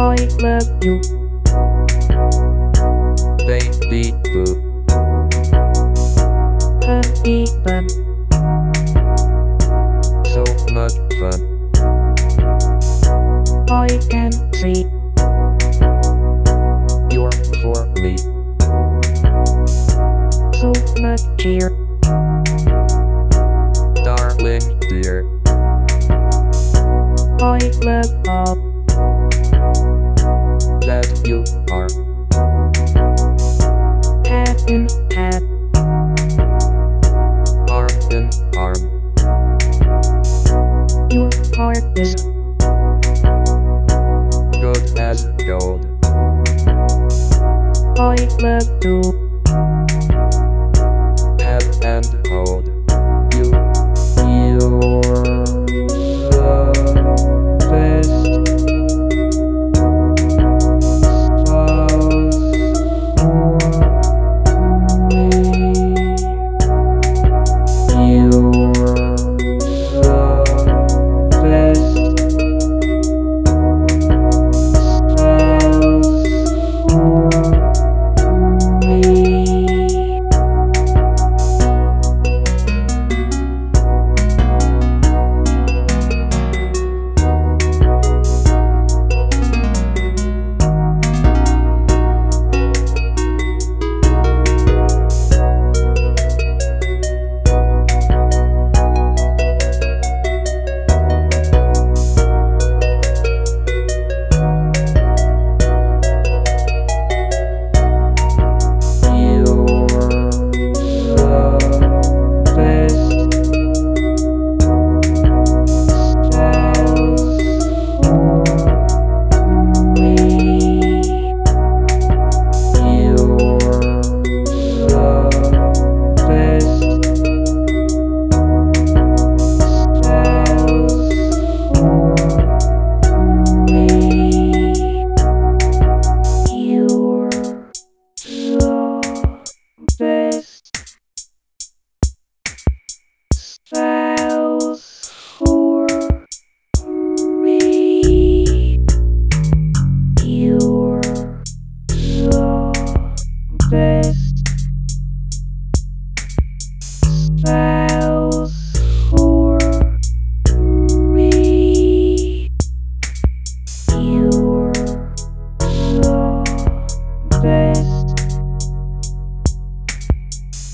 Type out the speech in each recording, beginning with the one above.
I love you. Baby boo. Happy fun. So much fun. I can see You're for me. so much cheer. Darling dear. I love all That you are. hat in hat. Arm in arm. Your heart is Good as gold. I love to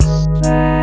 Bye.